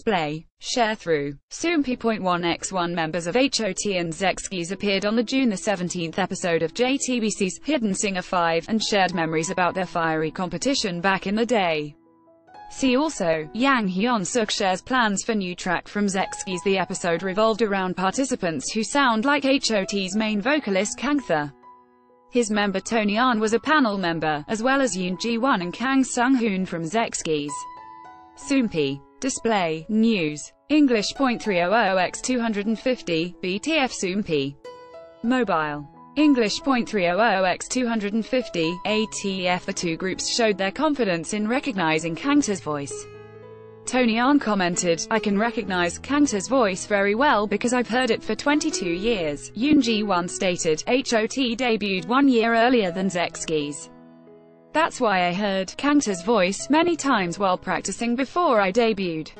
display, Sharethrough. Soompi.1x1 members of HOT and SECHSKIES appeared on the June 17 episode of JTBC's Hidden Singer 5, and shared memories about their fiery competition back in the day. See also, Yang Hyun-suk shares plans for new track from SECHSKIES The episode revolved around participants who sound like HOT's main vocalist Kangta. His member Tony Yeon was a panel member, as well as Yoon Ji-won and Kang Sung-hoon from Zexkis. Soompi. Display, News. English .300x250, BTF Soompi. Mobile. English .300x250, ATF The two groups showed their confidence in recognizing Kangta's voice. Tony Yeon commented, I can recognize Kangta's voice very well because I've heard it for 22 years. Yoon Ji-won stated, HOT debuted one year earlier than SECHSKIES. That's why I heard Kangta's voice many times while practicing before I debuted.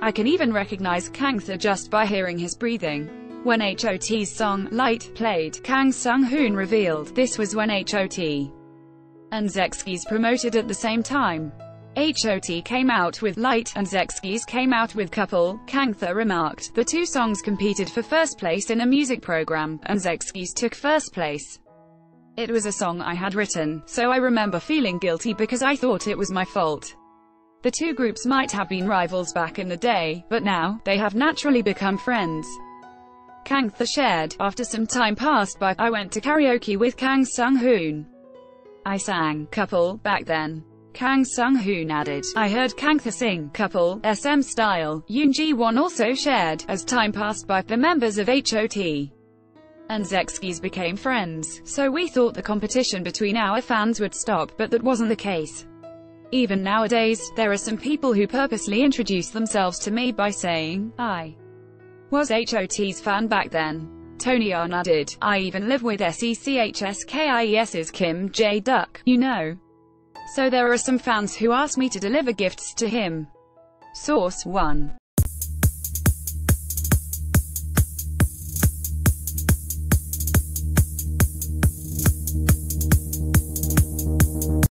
I can even recognize Kangta just by hearing his breathing. When HOT's song, Light, played, Kang Sung-hoon revealed, this was when HOT and SECHSKIES promoted at the same time. HOT came out with Light, and SECHSKIES came out with Couple, Kangta remarked. The two songs competed for first place in a music program, and SECHSKIES took first place. It was a song I had written, so I remember feeling guilty because I thought it was my fault. The two groups might have been rivals back in the day, but now, they have naturally become friends. Kangta shared, after some time passed by, I went to karaoke with Kang Sung-hoon. I sang, couple, back then. Kang Sung-hoon added, I heard Kangta sing, couple, SM style. Yoon Ji-won also shared, as time passed by, the members of HOT and SECHSKIES became friends, so we thought the competition between our fans would stop, but that wasn't the case. Even nowadays, there are some people who purposely introduce themselves to me by saying, I was HOT's fan back then. Tony Yeon added, I even live with SECHSKIES's Kim Jae Duck, you know. So there are some fans who ask me to deliver gifts to him. Source 1.